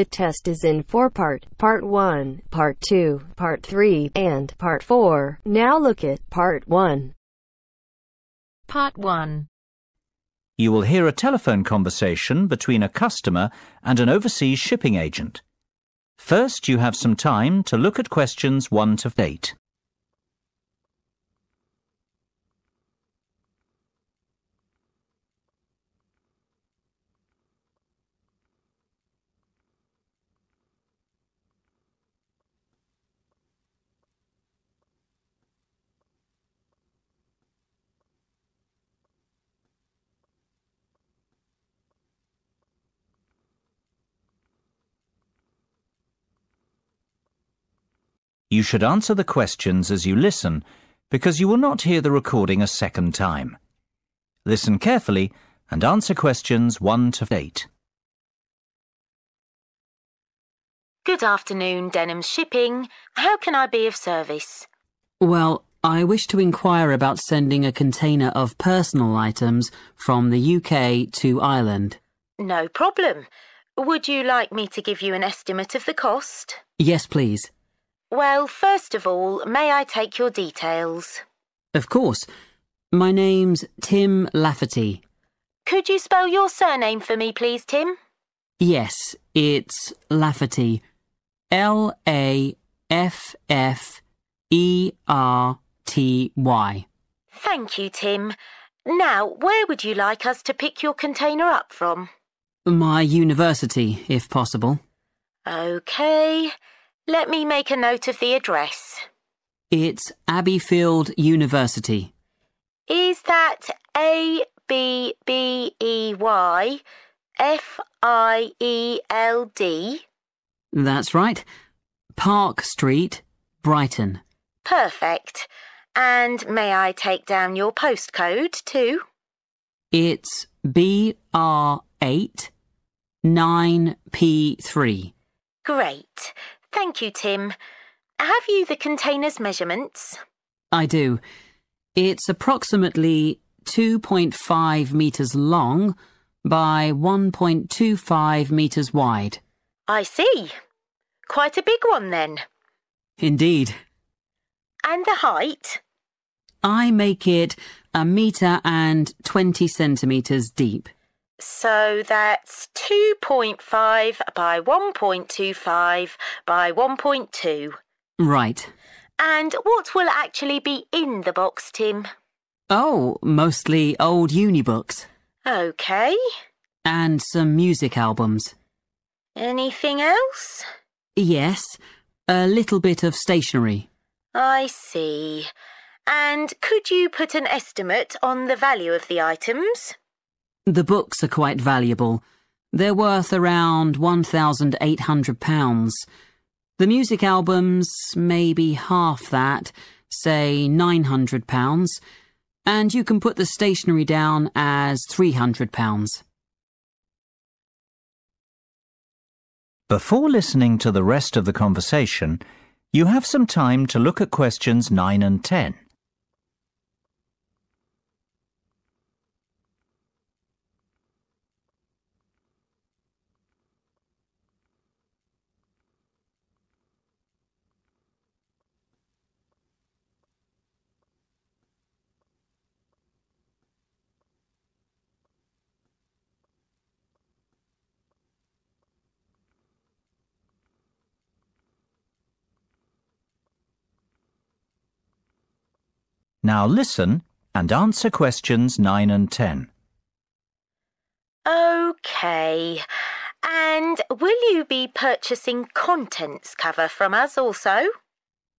The test is in four-part, Part 1, Part 2, Part 3, and Part 4. Now look at Part 1. Part 1. You will hear a telephone conversation between a customer and an overseas shipping agent. First, you have some time to look at questions 1 to 8. You should answer the questions as you listen because you will not hear the recording a second time. Listen carefully and answer questions 1 to 8. Good afternoon, Denham Shipping. How can I be of service? Well, I wish to inquire about sending a container of personal items from the UK to Ireland. No problem. Would you like me to give you an estimate of the cost? Yes, please. Well, first of all, may I take your details? Of course. My name's Tim Lafferty. Could you spell your surname for me, please, Tim? Yes, it's Lafferty. L A F F E R T Y. Thank you, Tim. Now, where would you like us to pick your container up from? My university, if possible. OK. Let me make a note of the address. It's Abbeyfield University. Is that A B B E Y F I E L D? That's right. Park Street, Brighton. Perfect. And may I take down your postcode too? It's BR8 9P3. Great. Thank you, Tim. Have you the container's measurements? I do. It's approximately 2.5 metres long by 1.25 metres wide. I see. Quite a big one then. Indeed. And the height? I make it a metre and 20 centimetres deep. So that's 2.5 by 1.25 by 1.2. Right. And what will actually be in the box, Tim? Oh, mostly old uni books. OK. And some music albums. Anything else? Yes, a little bit of stationery. I see. And could you put an estimate on the value of the items? The books are quite valuable. They're worth around £1,800. The music albums, maybe half that, say £900. And you can put the stationery down as £300. Before listening to the rest of the conversation, you have some time to look at questions 9 and 10. Now listen and answer questions 9 and 10. OK. And will you be purchasing contents cover from us also?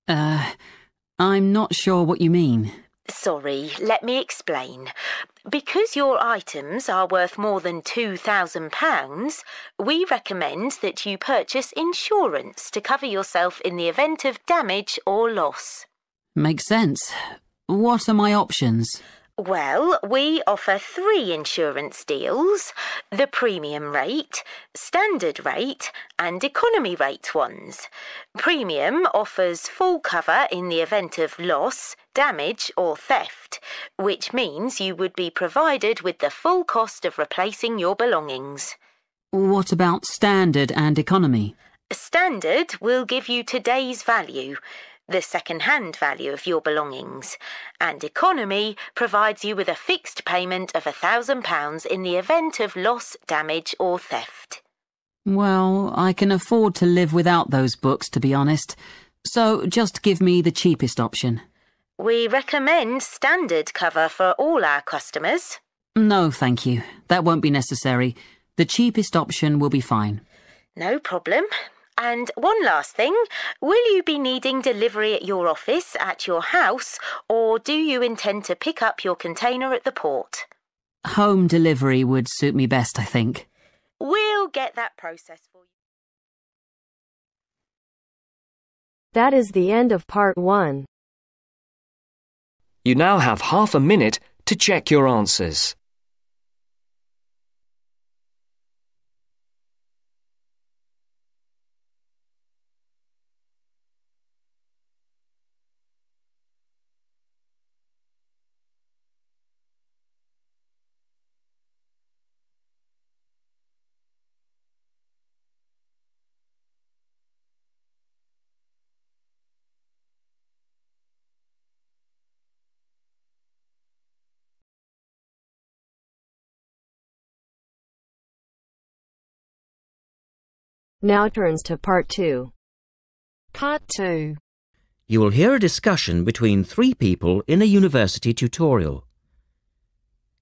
Uh, I'm not sure what you mean. Sorry, let me explain. Because your items are worth more than £2,000, we recommend that you purchase insurance to cover yourself in the event of damage or loss. Makes sense. What are my options? Well, we offer three insurance deals the premium rate, standard rate, and economy rate ones. Premium offers full cover in the event of loss, damage, or theft, which means you would be provided with the full cost of replacing your belongings. What about standard and economy? Standard will give you today's value, the second-hand value of your belongings, and economy provides you with a fixed payment of £1,000 in the event of loss, damage or theft. Well, I can afford to live without those books, to be honest. So just give me the cheapest option. We recommend standard cover for all our customers. No, thank you. That won't be necessary. The cheapest option will be fine. No problem. And one last thing, will you be needing delivery at your office, at your house, or do you intend to pick up your container at the port? Home delivery would suit me best, I think. We'll get that process for you. That is the end of part one. You now have half a minute to check your answers. Now turns to part two. Part 2. You will hear a discussion between three people in a university tutorial.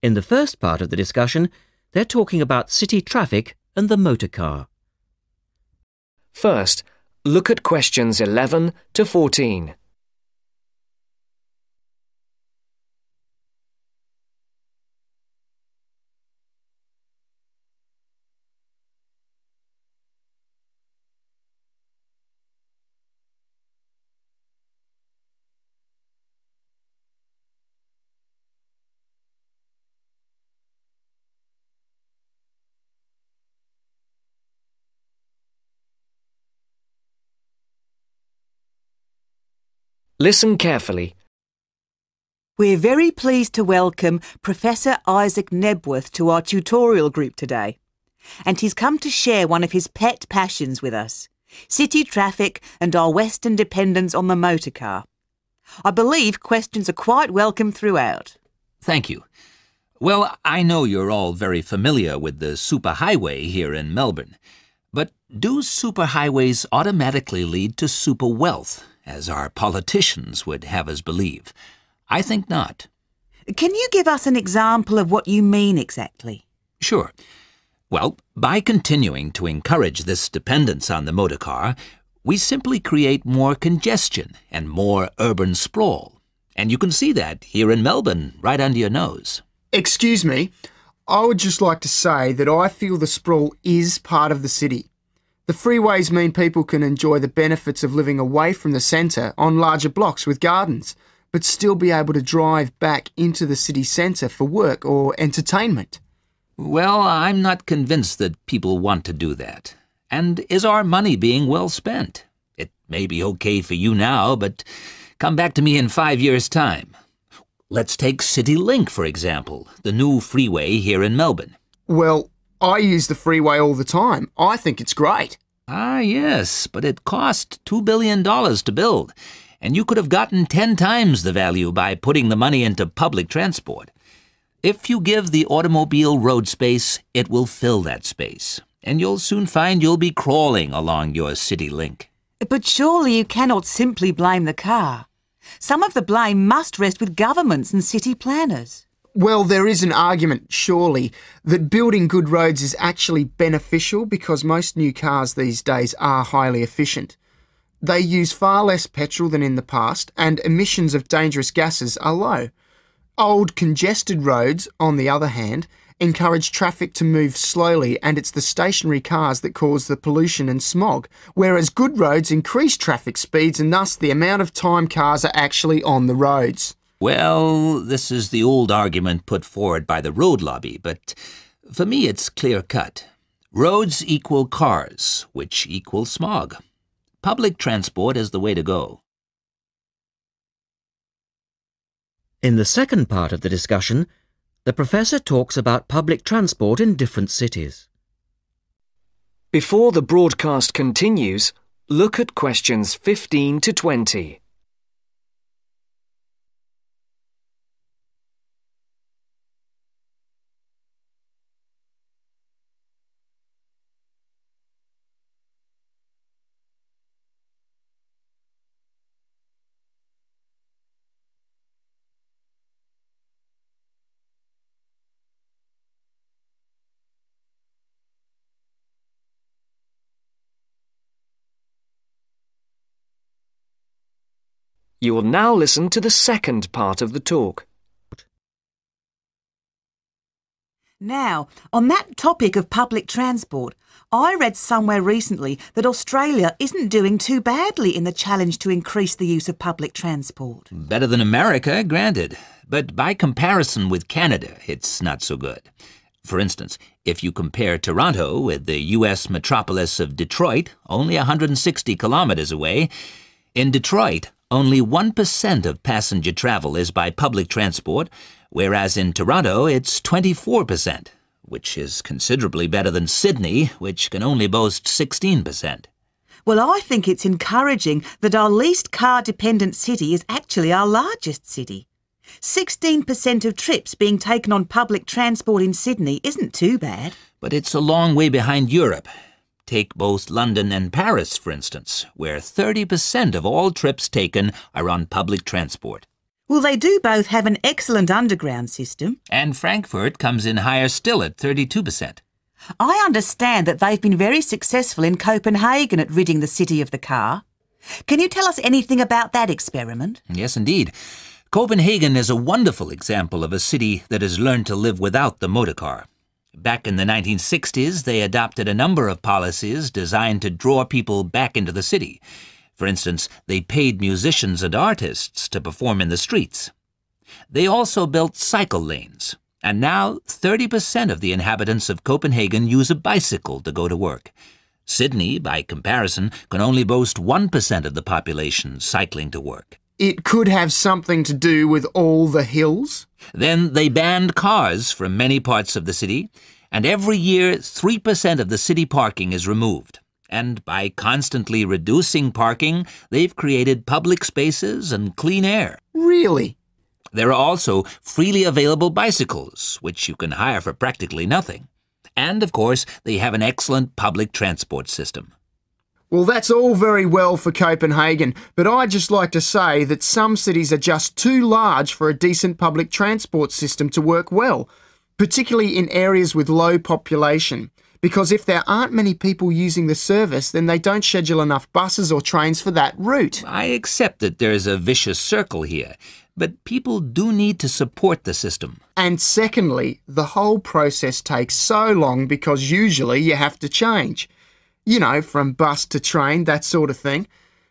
In the first part of the discussion, they're talking about city traffic and the motor car. First, look at questions 11 to 14. Listen carefully. We're very pleased to welcome Professor Isaac Nebworth to our tutorial group today. And he's come to share one of his pet passions with us city traffic and our Western dependence on the motor car. I believe questions are quite welcome throughout. Thank you. Well, I know you're all very familiar with the superhighway here in Melbourne. But do superhighways automatically lead to super wealth, as our politicians would have us believe? I think not. Can you give us an example of what you mean exactly? Sure. Well, by continuing to encourage this dependence on the motor car, we simply create more congestion and more urban sprawl. And you can see that here in Melbourne, right under your nose. Excuse me, I would just like to say that I feel the sprawl is part of the city. The freeways mean people can enjoy the benefits of living away from the centre on larger blocks with gardens, but still be able to drive back into the city centre for work or entertainment. Well, I'm not convinced that people want to do that. And is our money being well spent? It may be okay for you now, but come back to me in five years' time. Let's take CityLink, for example, the new freeway here in Melbourne. Well, I use the freeway all the time. I think it's great. Ah, yes, but it cost $2 billion to build, and you could have gotten 10 times the value by putting the money into public transport. If you give the automobile road space, it will fill that space, and you'll soon find you'll be crawling along your CityLink. But surely you cannot simply blame the car. Some of the blame must rest with governments and city planners. Well, there is an argument, surely, that building good roads is actually beneficial because most new cars these days are highly efficient. They use far less petrol than in the past, and emissions of dangerous gases are low. Old, congested roads, on the other hand, encourage traffic to move slowly, and it's the stationary cars that cause the pollution and smog, whereas good roads increase traffic speeds and thus the amount of time cars are actually on the roads. Well, this is the old argument put forward by the road lobby, but for me it's clear cut. Roads equal cars, which equal smog. Public transport is the way to go. In the second part of the discussion, the professor talks about public transport in different cities. Before the broadcast continues, look at questions 15 to 20. You will now listen to the second part of the talk. Now, on that topic of public transport, I read somewhere recently that Australia isn't doing too badly in the challenge to increase the use of public transport. Better than America, granted. But by comparison with Canada, it's not so good. For instance, if you compare Toronto with the U.S. metropolis of Detroit, only 160 kilometers away, in Detroit, only 1% of passenger travel is by public transport, whereas in Toronto it's 24%, which is considerably better than Sydney, which can only boast 16%. Well, I think it's encouraging that our least car dependent city is actually our largest city. 16% of trips being taken on public transport in Sydney isn't too bad. But it's a long way behind Europe, Take both London and Paris, for instance, where 30% of all trips taken are on public transport. Well, they do both have an excellent underground system. And Frankfurt comes in higher still at 32%. I understand that they've been very successful in Copenhagen at ridding the city of the car. Can you tell us anything about that experiment? Yes, indeed. Copenhagen is a wonderful example of a city that has learned to live without the motor car. Back in the 1960s, they adopted a number of policies designed to draw people back into the city. For instance, they paid musicians and artists to perform in the streets. They also built cycle lanes, and now 30% of the inhabitants of Copenhagen use a bicycle to go to work. Sydney, by comparison, can only boast 1% of the population cycling to work. It could have something to do with all the hills? Then they banned cars from many parts of the city, and every year 3% of the city parking is removed. And by constantly reducing parking, they've created public spaces and clean air. Really? There are also freely available bicycles, which you can hire for practically nothing. And, of course, they have an excellent public transport system. Well, that's all very well for Copenhagen, but I'd just like to say that some cities are just too large for a decent public transport system to work well, particularly in areas with low population. Because if there aren't many people using the service, then they don't schedule enough buses or trains for that route. I accept that there's a vicious circle here, but people do need to support the system. And secondly, the whole process takes so long because usually you have to change you know, from bus to train, that sort of thing.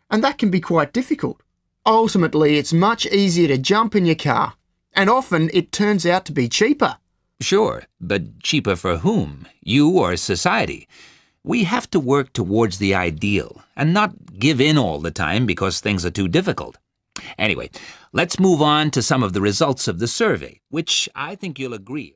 And that can be quite difficult. Ultimately, it's much easier to jump in your car, and often it turns out to be cheaper. Sure, but cheaper for whom? You or society? We have to work towards the ideal and not give in all the time because things are too difficult. Anyway, let's move on to some of the results of the survey, which I think you'll agree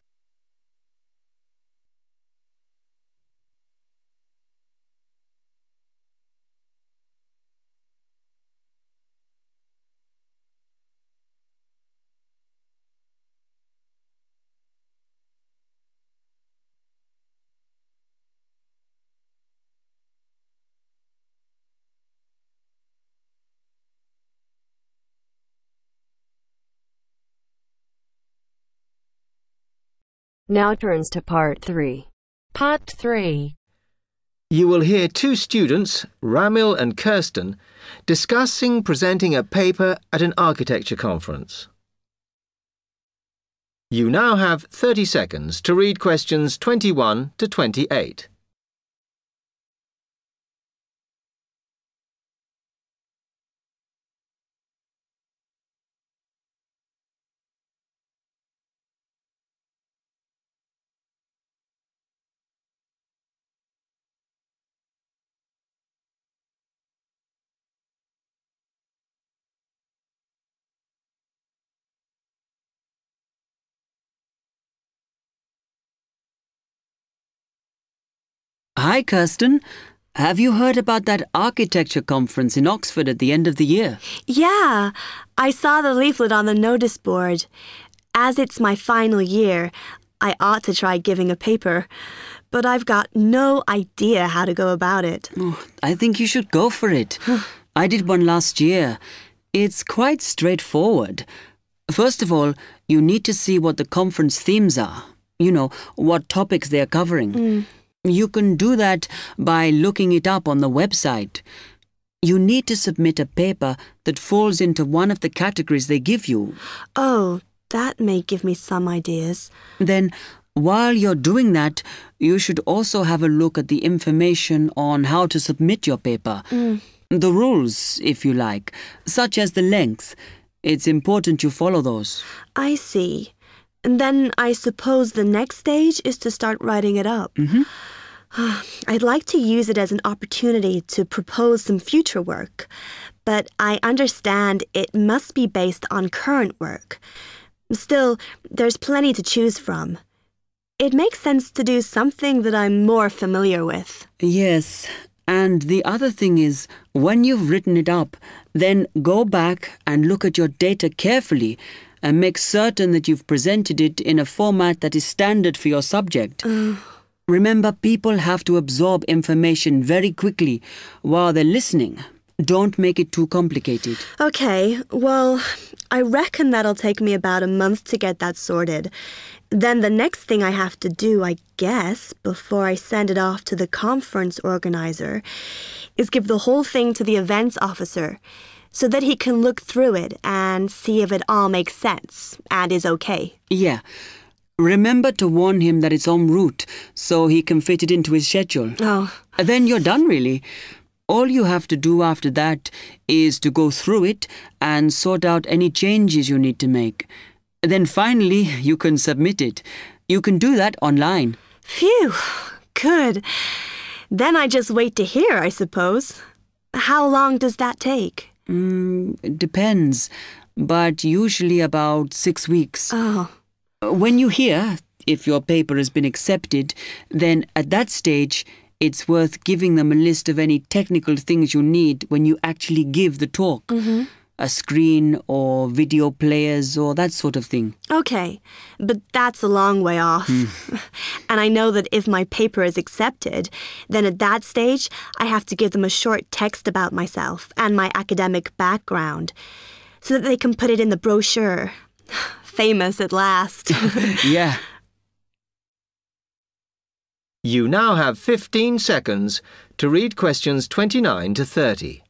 Now turns to part 3. Part 3. You will hear two students, Ramil and Kirsten, discussing presenting a paper at an architecture conference. You now have 30 seconds to read questions 21 to 28. Hi, Kirsten. Have you heard about that architecture conference in Oxford at the end of the year? Yeah, I saw the leaflet on the notice board. As it's my final year, I ought to try giving a paper, but I've got no idea how to go about it. Oh, I think you should go for it. I did one last year. It's quite straightforward. First of all, you need to see what the conference themes are. You know, what topics they're covering. Mm. You can do that by looking it up on the website. You need to submit a paper that falls into one of the categories they give you. Oh, that may give me some ideas. Then, while you're doing that, you should also have a look at the information on how to submit your paper. Mm. The rules, if you like, such as the length. It's important you follow those. I see. And then I suppose the next stage is to start writing it up. Mm-hmm. I'd like to use it as an opportunity to propose some future work, but I understand it must be based on current work. Still, there's plenty to choose from. It makes sense to do something that I'm more familiar with. Yes, and the other thing is, when you've written it up, then go back and look at your data carefully and make certain that you've presented it in a format that is standard for your subject. Remember, people have to absorb information very quickly while they're listening. Don't make it too complicated. Okay, well, I reckon that'll take me about a month to get that sorted. Then the next thing I have to do, I guess, before I send it off to the conference organizer, is give the whole thing to the events officer so that he can look through it and see if it all makes sense and is okay. Yeah. Remember to warn him that it's en route so he can fit it into his schedule. Oh. Then you're done, really. All you have to do after that is to go through it and sort out any changes you need to make. Then finally, you can submit it. You can do that online. Phew, good. Then I just wait to hear, I suppose. How long does that take? Mm, it depends, but usually about six weeks. Oh. When you hear if your paper has been accepted, then at that stage, it's worth giving them a list of any technical things you need when you actually give the talk. Mm-hmm. A screen or video players or that sort of thing. Okay, but that's a long way off. Hmm. and I know that if my paper is accepted, then at that stage, I have to give them a short text about myself and my academic background so that they can put it in the brochure. Famous at last. yeah. You now have 15 seconds to read questions 29 to 30.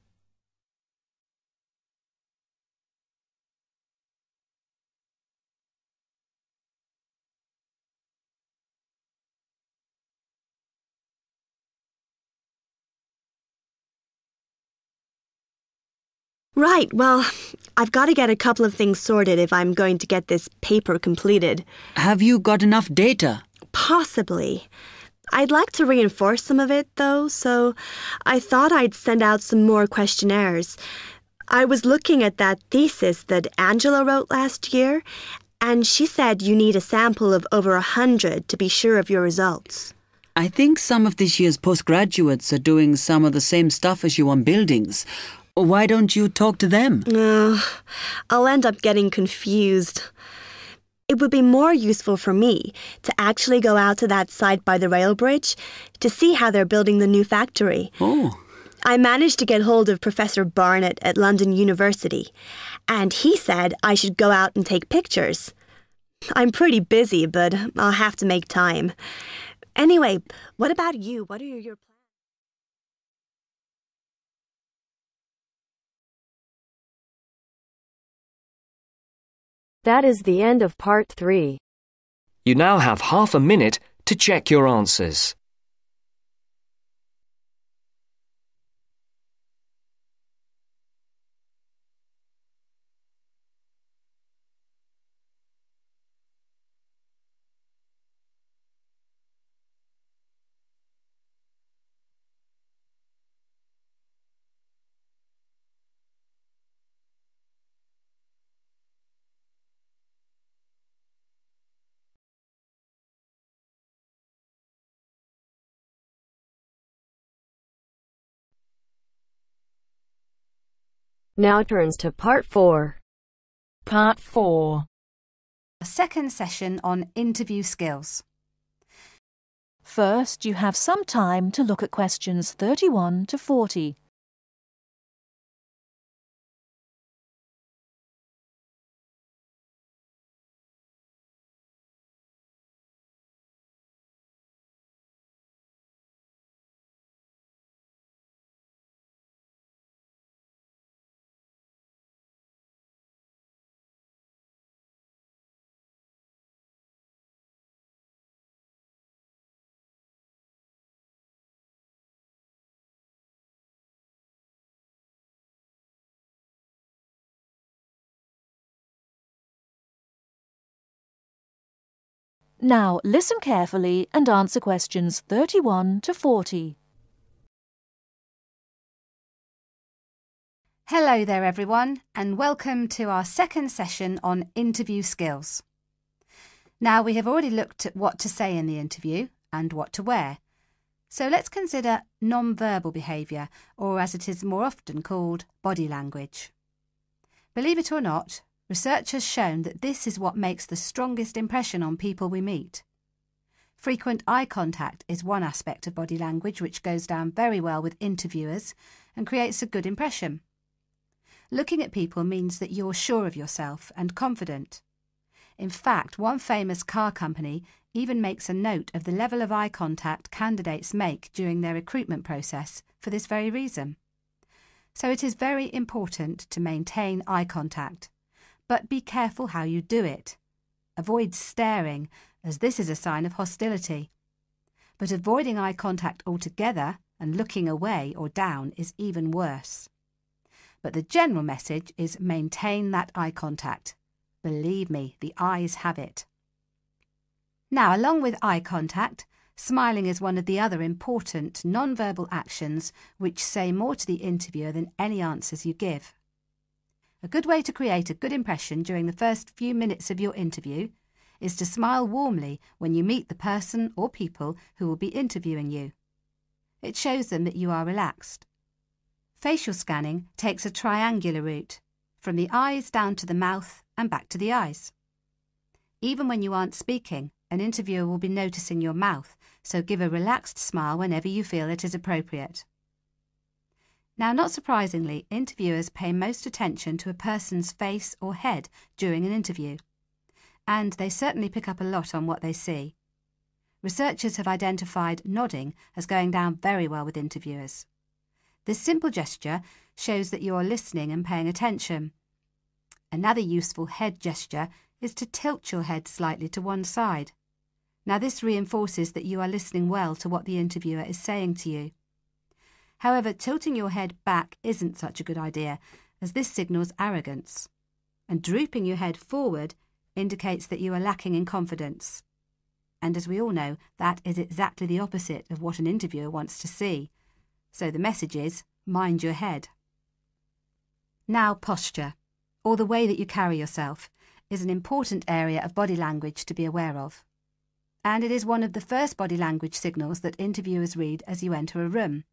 Right, well, I've got to get a couple of things sorted if I'm going to get this paper completed. Have you got enough data? Possibly. I'd like to reinforce some of it, though, so I thought I'd send out some more questionnaires. I was looking at that thesis that Angela wrote last year, and she said you need a sample of over a hundred to be sure of your results. I think some of this year's postgraduates are doing some of the same stuff as you on buildings. Why don't you talk to them? Uh, I'll end up getting confused. It would be more useful for me to actually go out to that site by the rail bridge to see how they're building the new factory. Oh. I managed to get hold of Professor Barnett at London University, and he said I should go out and take pictures. I'm pretty busy, but I'll have to make time. Anyway, what about you? What are your plans? That is the end of part three. You now have half a minute to check your answers. Now turns to part 4. Part 4. A second session on interview skills. First, you have some time to look at questions 31 to 40. Now listen carefully and answer questions 31 to 40. Hello there, everyone, and welcome to our second session on interview skills. Now, we have already looked at what to say in the interview and what to wear. So let's consider non-verbal behaviour, or as it is more often called, body language. Believe it or not, Research has shown that this is what makes the strongest impression on people we meet. Frequent eye contact is one aspect of body language which goes down very well with interviewers and creates a good impression. Looking at people means that you're sure of yourself and confident. In fact, one famous car company even makes a note of the level of eye contact candidates make during their recruitment process for this very reason. So it is very important to maintain eye contact but be careful how you do it. Avoid staring, as this is a sign of hostility. But avoiding eye contact altogether and looking away or down is even worse. But the general message is maintain that eye contact. Believe me, the eyes have it. Now, along with eye contact, smiling is one of the other important non-verbal actions which say more to the interviewer than any answers you give. A good way to create a good impression during the first few minutes of your interview is to smile warmly when you meet the person or people who will be interviewing you. It shows them that you are relaxed. Facial scanning takes a triangular route, from the eyes down to the mouth and back to the eyes. Even when you aren't speaking, an interviewer will be noticing your mouth, so give a relaxed smile whenever you feel it is appropriate. Now, not surprisingly, interviewers pay most attention to a person's face or head during an interview, and they certainly pick up a lot on what they see. Researchers have identified nodding as going down very well with interviewers. This simple gesture shows that you are listening and paying attention. Another useful head gesture is to tilt your head slightly to one side. Now, this reinforces that you are listening well to what the interviewer is saying to you. However, tilting your head back isn't such a good idea, as this signals arrogance. And drooping your head forward indicates that you are lacking in confidence. And as we all know, that is exactly the opposite of what an interviewer wants to see. So the message is mind your head. Now, posture, or the way that you carry yourself, is an important area of body language to be aware of. And it is one of the first body language signals that interviewers read as you enter a room.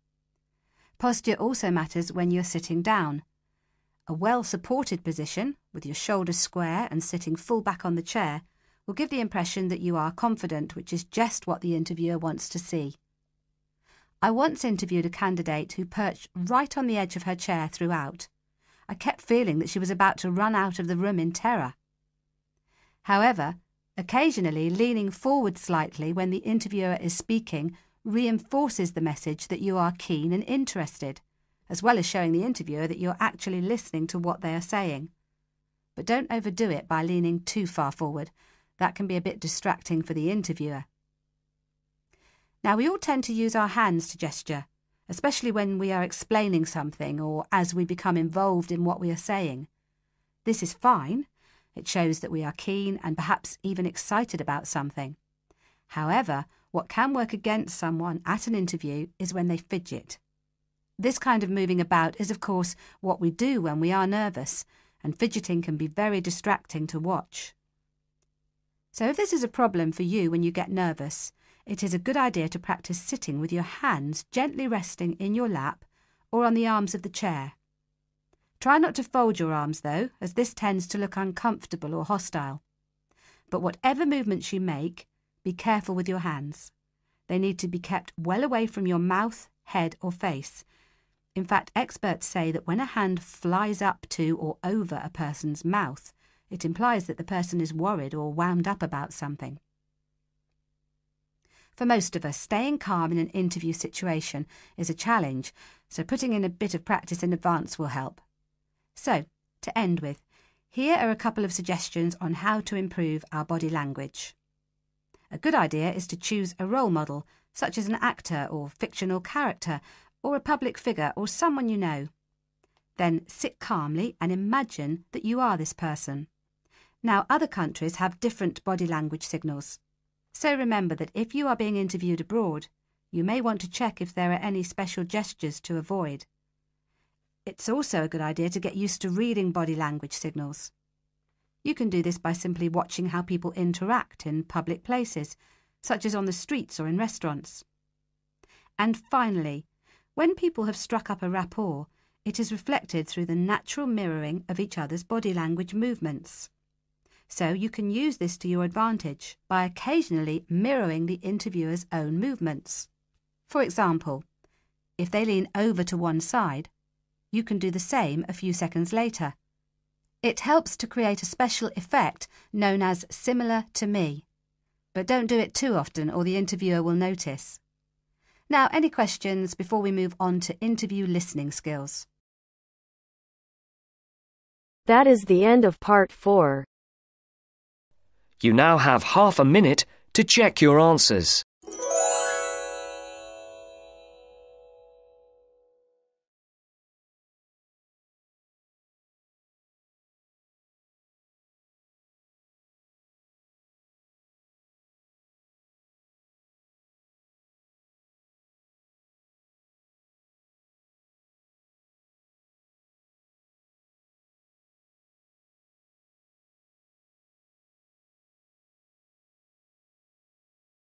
Posture also matters when you're sitting down. A well-supported position, with your shoulders square and sitting full back on the chair, will give the impression that you are confident, which is just what the interviewer wants to see. I once interviewed a candidate who perched right on the edge of her chair throughout. I kept feeling that she was about to run out of the room in terror. However, occasionally leaning forward slightly when the interviewer is speaking reinforces the message that you are keen and interested, as well as showing the interviewer that you're actually listening to what they are saying. But don't overdo it by leaning too far forward. That can be a bit distracting for the interviewer. Now, we all tend to use our hands to gesture, especially when we are explaining something or as we become involved in what we are saying. This is fine. It shows that we are keen and perhaps even excited about something. However, what can work against someone at an interview is when they fidget. This kind of moving about is, of course, what we do when we are nervous, and fidgeting can be very distracting to watch. So, if this is a problem for you when you get nervous, it is a good idea to practice sitting with your hands gently resting in your lap or on the arms of the chair. Try not to fold your arms though, as this tends to look uncomfortable or hostile. But whatever movements you make, be careful with your hands. They need to be kept well away from your mouth, head, or face. In fact, experts say that when a hand flies up to or over a person's mouth, it implies that the person is worried or wound up about something. For most of us, staying calm in an interview situation is a challenge, so putting in a bit of practice in advance will help. So, to end with, here are a couple of suggestions on how to improve our body language. A good idea is to choose a role model, such as an actor or fictional character, or a public figure or someone you know. Then sit calmly and imagine that you are this person. Now, other countries have different body language signals. So remember that if you are being interviewed abroad, you may want to check if there are any special gestures to avoid. It's also a good idea to get used to reading body language signals. You can do this by simply watching how people interact in public places, such as on the streets or in restaurants. And finally, when people have struck up a rapport, it is reflected through the natural mirroring of each other's body language movements. So you can use this to your advantage by occasionally mirroring the interviewer's own movements. For example, if they lean over to one side, you can do the same a few seconds later. It helps to create a special effect known as similar to me. But don't do it too often or the interviewer will notice. Now, any questions before we move on to interview listening skills? That is the end of part 4. You now have half a minute to check your answers.